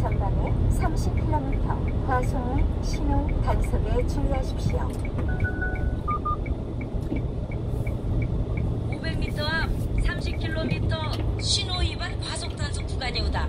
전방에 30km 과속 신호 단속에 주의하십시오. 500m 앞 30km 신호 위반 과속 단속 구간이 오다.